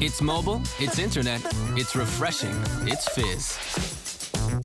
It's mobile, it's internet, it's refreshing, it's fizz.